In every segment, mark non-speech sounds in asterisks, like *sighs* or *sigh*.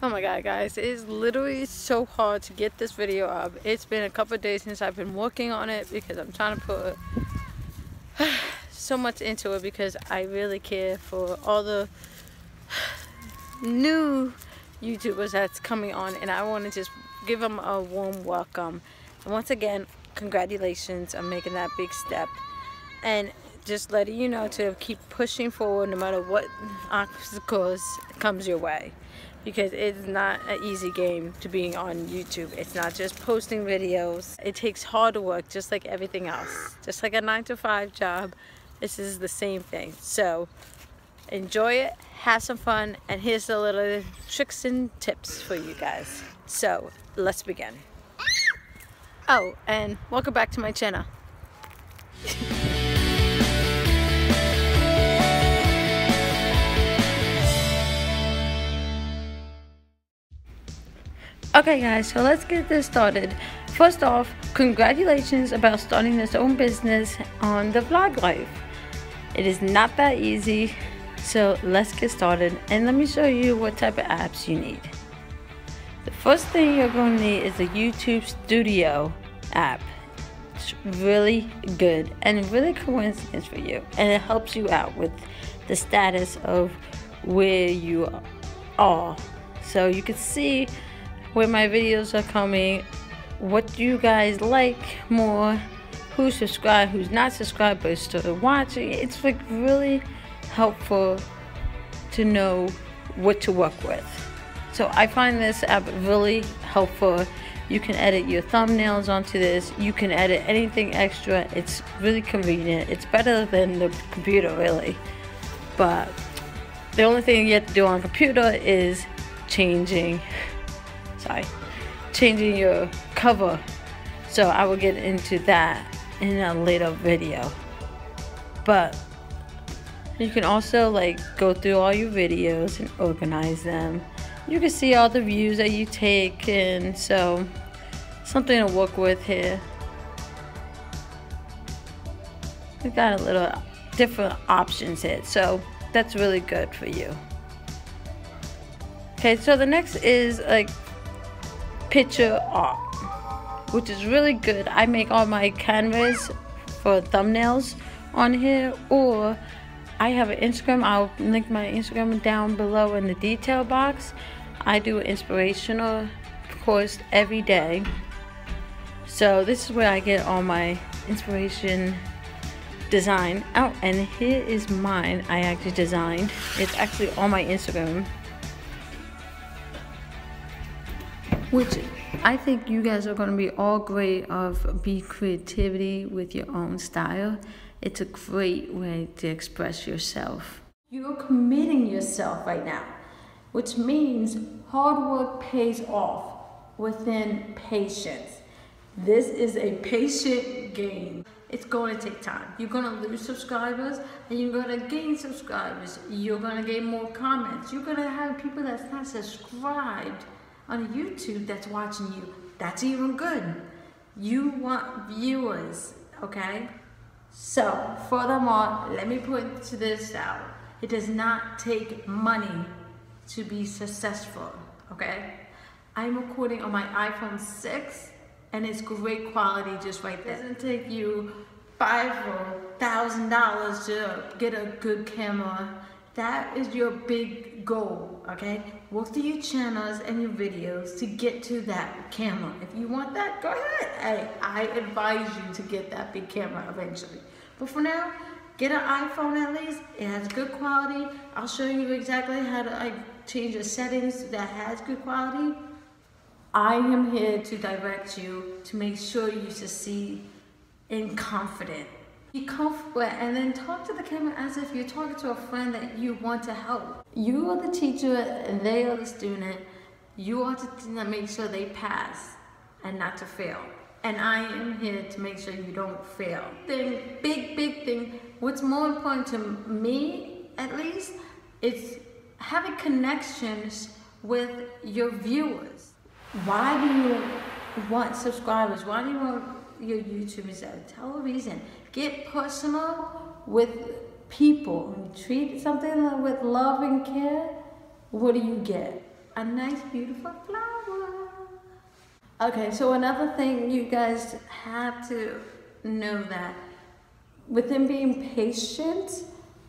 Oh my god guys, it is literally so hard to get this video up. It's been a couple days since I've been working on it because I'm trying to put *sighs* so much into it because I really care for all the *sighs* new YouTubers that's coming on and I want to just give them a warm welcome. And once again, congratulations on making that big step. And just letting you know to keep pushing forward no matter what obstacles comes your way because it's not an easy game to being on YouTube. It's not just posting videos. It takes hard work just like everything else. Just like a 9 to 5 job, this is the same thing. So enjoy it, have some fun, and here's a little tricks and tips for you guys. So let's begin. Oh, and welcome back to my channel. Okay guys, so let's get this started. First off, congratulations about starting this own business on the vlog life. It is not that easy, so let's get started and let me show you what type of apps you need. The first thing you're going to need is a YouTube Studio app. It's really good and really coincidence for you and it helps you out with the status of where you are. So you can see where my videos are coming, what do you guys like more, who's subscribed, who's not subscribed but still watching. It's like really helpful to know what to work with. So I find this app really helpful. You can edit your thumbnails onto this. You can edit anything extra. It's really convenient. It's better than the computer really. But the only thing you have to do on computer is changing *laughs* sorry, changing your cover. So I will get into that in a later video. But you can also like go through all your videos and organize them. You can see all the views that you take and so something to work with here. We got a little different options here, so that's really good for you. Okay, so the next is like picture art, which is really good. I make all my canvas for thumbnails on here, or I have an Instagram. I'll link my Instagram down below in the detail box. I do an inspirational course every day. So this is where I get all my inspiration design out oh, and here is mine I actually designed it's actually on my Instagram which I think you guys are going to be all great of be creativity with your own style. It's a great way to express yourself. You're committing yourself right now, which means hard work pays off within patience. This is a patient game. It's going to take time. You're going to lose subscribers and you're going to gain subscribers. You're going to gain more comments. You're going to have people that's not subscribed on YouTube that's watching you. That's even good. You want viewers, okay? So, furthermore, let me put to this out. It does not take money to be successful, okay? I'm recording on my iPhone 6 and it's great quality just right there. It doesn't take you five or thousand dollars to get a good camera that is your big goal, okay? Work through your channels and your videos to get to that camera. If you want that, go ahead. Hey, I advise you to get that big camera eventually. But for now, get an iPhone at least. It has good quality. I'll show you exactly how to like, change the settings that has good quality. I am here to direct you to make sure you succeed in confident be comfortable and then talk to the camera as if you're talking to a friend that you want to help. You are the teacher and they are the student. You are to make sure they pass and not to fail. And I am here to make sure you don't fail. Thing, big, big thing, what's more important to me, at least, is having connections with your viewers. Why do you want subscribers? Why do you want your YouTubers? Tell a reason. Get personal with people. Treat something with love and care. What do you get? a nice, beautiful flower. Okay, so another thing you guys have to know that within being patient,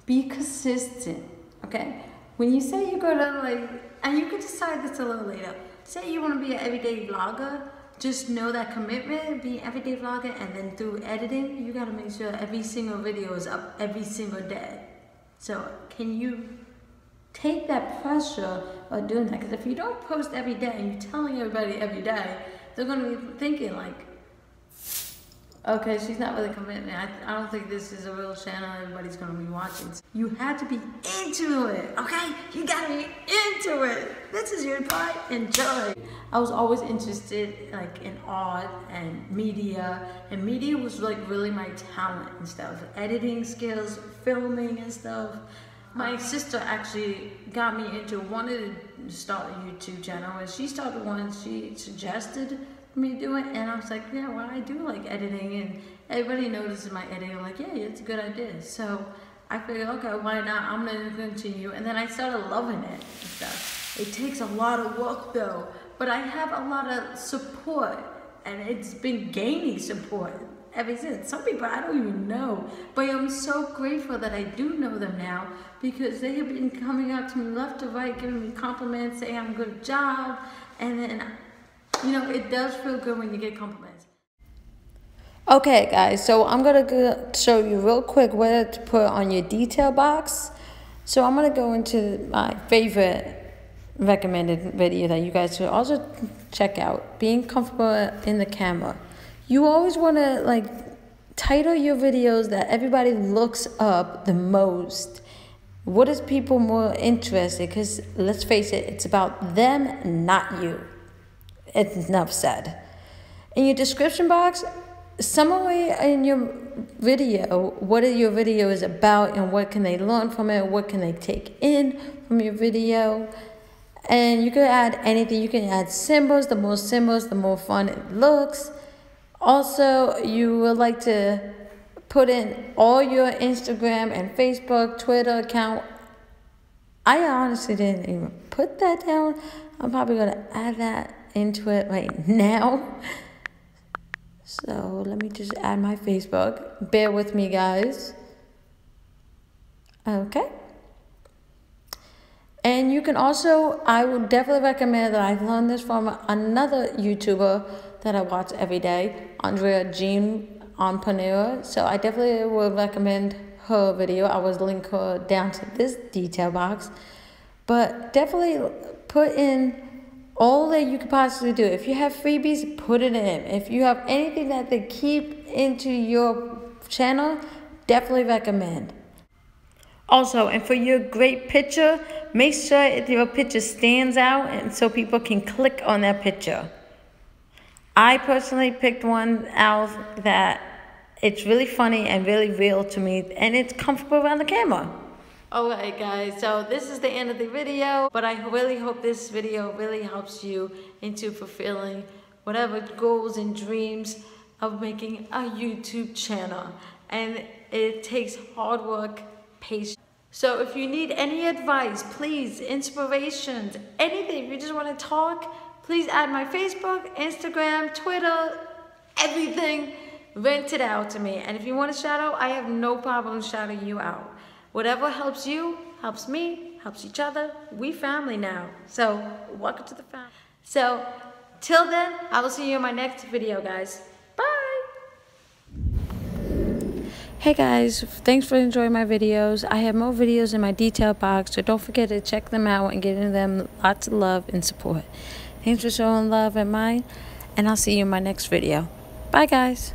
be consistent, okay? When you say you're gonna like, and you can decide this a little later, say you wanna be an everyday vlogger, just know that commitment, be everyday vlogger, and then through editing, you gotta make sure every single video is up every single day. So can you take that pressure of doing that? Because if you don't post every day and you're telling everybody every day, they're gonna be thinking like, okay, she's not really committing. I, I don't think this is a real channel everybody's gonna be watching. You have to be into it, okay? You gotta be into it. This is your part, enjoy. I was always interested like in art and media, and media was like really my talent and stuff. Editing skills, filming and stuff. My sister actually got me into wanted to start a YouTube channel, and she started one. She suggested me do it, and I was like, yeah, well, I do like editing, and everybody notices my editing. I'm like, yeah, it's a good idea. So I figured, okay, why not? I'm gonna continue, and then I started loving it and stuff. It takes a lot of work though, but I have a lot of support, and it's been gaining support ever since. Some people I don't even know, but I'm so grateful that I do know them now because they have been coming up to me left to right, giving me compliments, saying I'm a good job, and then, you know, it does feel good when you get compliments. Okay, guys, so I'm gonna show you real quick what to put on your detail box. So I'm gonna go into my favorite recommended video that you guys should also check out being comfortable in the camera you always want to like title your videos that everybody looks up the most. What is people more interested? Because let's face it, it's about them, not you. It's enough said. In your description box, summary in your video what your video is about and what can they learn from it, what can they take in from your video. And you can add anything. You can add symbols. The more symbols, the more fun it looks. Also, you would like to put in all your Instagram and Facebook, Twitter account. I honestly didn't even put that down. I'm probably going to add that into it right now. So let me just add my Facebook. Bear with me, guys. Okay. And you can also, I would definitely recommend that I learned this from another YouTuber that I watch every day, Andrea Jean on Panera. So I definitely would recommend her video. I will link her down to this detail box. But definitely put in all that you could possibly do. If you have freebies, put it in. If you have anything that they keep into your channel, definitely recommend. Also, and for your great picture, make sure your picture stands out and so people can click on that picture. I personally picked one out that it's really funny and really real to me and it's comfortable around the camera. Alright guys, so this is the end of the video, but I really hope this video really helps you into fulfilling whatever goals and dreams of making a YouTube channel. And it takes hard work, patience. So if you need any advice, please, inspirations, anything, if you just want to talk, Please add my Facebook, Instagram, Twitter, everything. Rent it out to me. And if you want to shout out, I have no problem shouting you out. Whatever helps you, helps me, helps each other. We family now. So welcome to the family. So till then, I will see you in my next video, guys. Bye. Hey guys, thanks for enjoying my videos. I have more videos in my detail box, so don't forget to check them out and giving them lots of love and support. Thanks for showing love and mine, and I'll see you in my next video. Bye, guys.